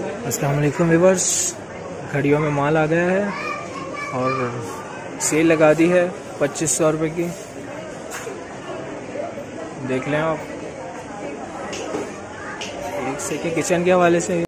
अस्सलाम वालेकुम घड़ियों में माल आ गया है और सेल लगा दी है पच्चीस सौ रुपये की। देख लें आप। एक सेकेंड किचन के हवाले से